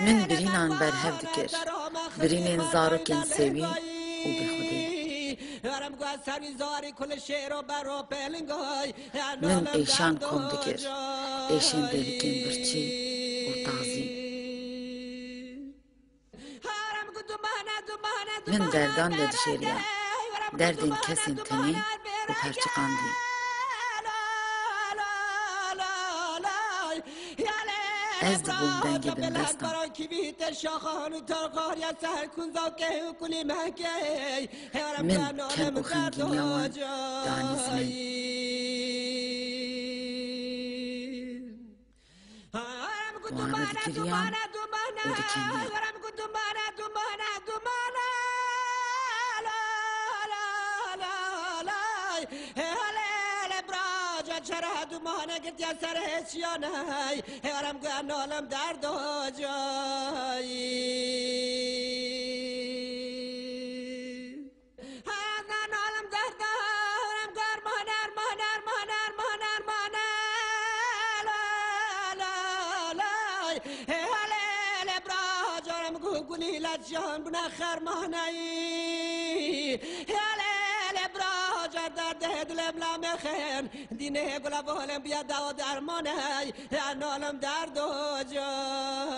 من برینان بر هف دکر برینین زارکن سوی و به خودی. من ایشان کم دکر ایشان دلکن برچی. و تازی. من دردان ددشیریم دردین کسین تنی. و پرچقاندی. از بودن به دستم. من كان أخنجي يوان دعني سنين وأنا ذكريان وذكريان Hey! چرا دومانه گرد یا سر هیچیانه هرم گوه نالم در دو جایی. نالم در دارم. گر مانر مانر مانر مانر مانر لالای هلیل براجارم گو گلی بنا براجار در ده دلم لامخن دینه گلا بولم بیا دو درمانه نالم در دو جایی